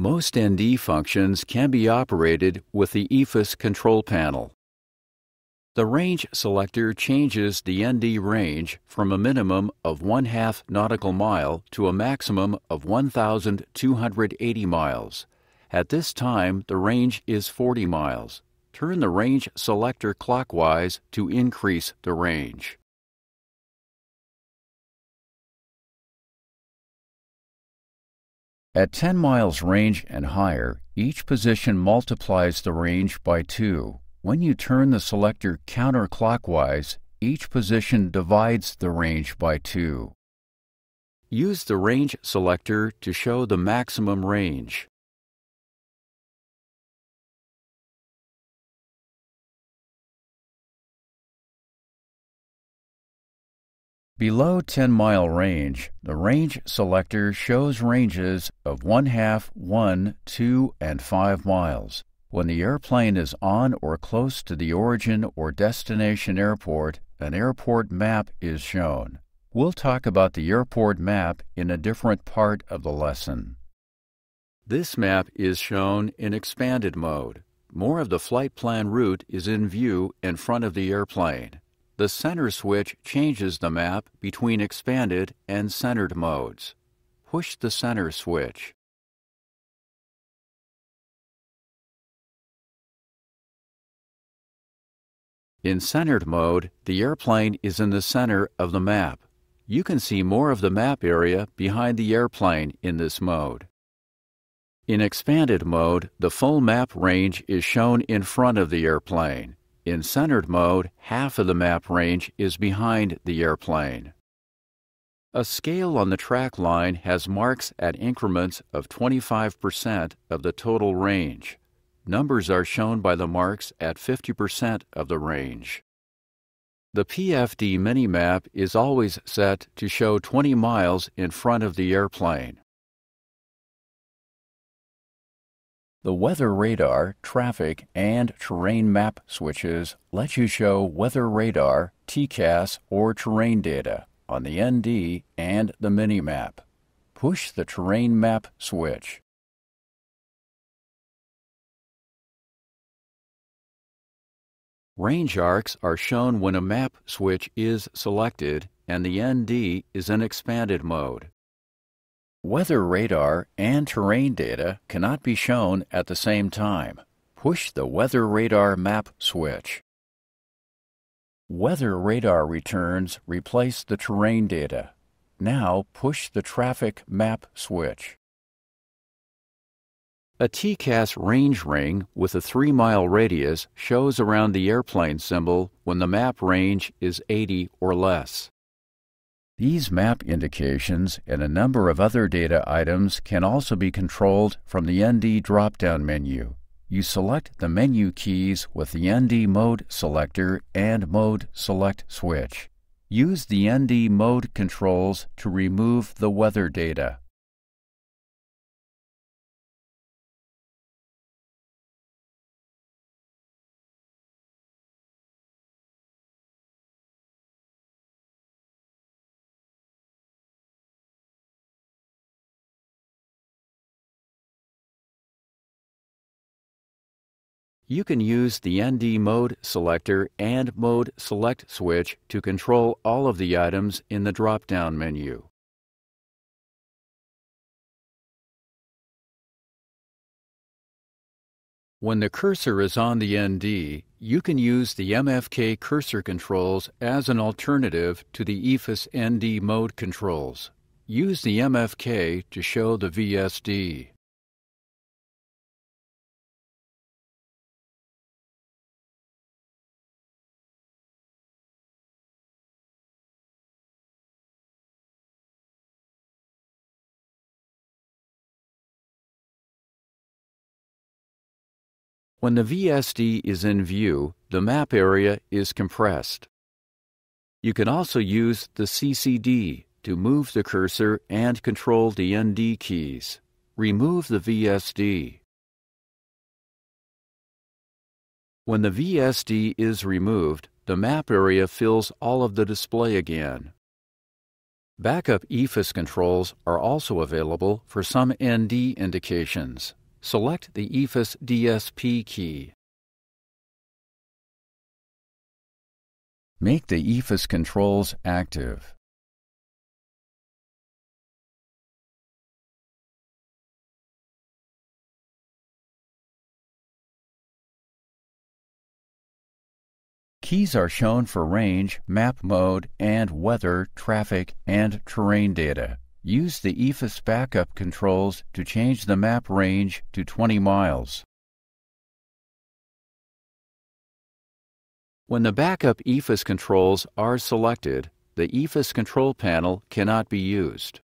Most ND functions can be operated with the EFIS control panel. The range selector changes the ND range from a minimum of one half nautical mile to a maximum of 1,280 miles. At this time, the range is 40 miles. Turn the range selector clockwise to increase the range. At 10 miles range and higher, each position multiplies the range by 2. When you turn the selector counterclockwise, each position divides the range by 2. Use the range selector to show the maximum range. Below 10 mile range, the range selector shows ranges of 1 half, 1, 2, and 5 miles. When the airplane is on or close to the origin or destination airport, an airport map is shown. We'll talk about the airport map in a different part of the lesson. This map is shown in expanded mode. More of the flight plan route is in view in front of the airplane. The center switch changes the map between expanded and centered modes. Push the center switch. In centered mode, the airplane is in the center of the map. You can see more of the map area behind the airplane in this mode. In expanded mode, the full map range is shown in front of the airplane. In centered mode, half of the map range is behind the airplane. A scale on the track line has marks at increments of 25% of the total range. Numbers are shown by the marks at 50% of the range. The PFD minimap is always set to show 20 miles in front of the airplane. The weather radar, traffic, and terrain map switches let you show weather radar, TCAS, or terrain data on the ND and the minimap. Push the terrain map switch. Range arcs are shown when a map switch is selected and the ND is in expanded mode. Weather radar and terrain data cannot be shown at the same time. Push the Weather Radar Map switch. Weather radar returns replace the terrain data. Now push the Traffic Map switch. A TCAS range ring with a 3 mile radius shows around the airplane symbol when the map range is 80 or less. These map indications and a number of other data items can also be controlled from the ND drop-down menu. You select the menu keys with the ND Mode selector and Mode Select switch. Use the ND Mode controls to remove the weather data. You can use the ND Mode selector and Mode Select switch to control all of the items in the drop-down menu. When the cursor is on the ND, you can use the MFK cursor controls as an alternative to the EFIS ND mode controls. Use the MFK to show the VSD. When the VSD is in view, the map area is compressed. You can also use the CCD to move the cursor and control the ND keys. Remove the VSD. When the VSD is removed, the map area fills all of the display again. Backup EFIS controls are also available for some ND indications. Select the EFIS DSP key. Make the EFIS controls active. Keys are shown for range, map mode, and weather, traffic, and terrain data. Use the EFIS backup controls to change the map range to 20 miles. When the backup EFIS controls are selected, the EFIS control panel cannot be used.